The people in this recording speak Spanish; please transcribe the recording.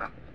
importa.